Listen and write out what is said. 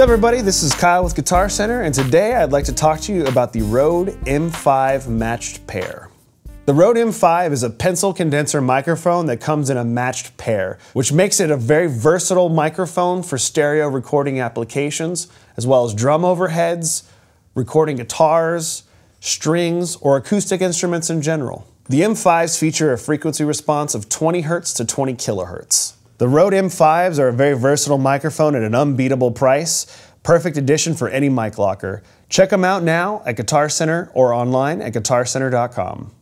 What's up, everybody? This is Kyle with Guitar Center, and today I'd like to talk to you about the Rode M5 matched pair. The Rode M5 is a pencil condenser microphone that comes in a matched pair, which makes it a very versatile microphone for stereo recording applications, as well as drum overheads, recording guitars, strings, or acoustic instruments in general. The M5s feature a frequency response of 20 Hz to 20 kHz. The Rode M5s are a very versatile microphone at an unbeatable price. Perfect addition for any mic locker. Check them out now at Guitar Center or online at guitarcenter.com.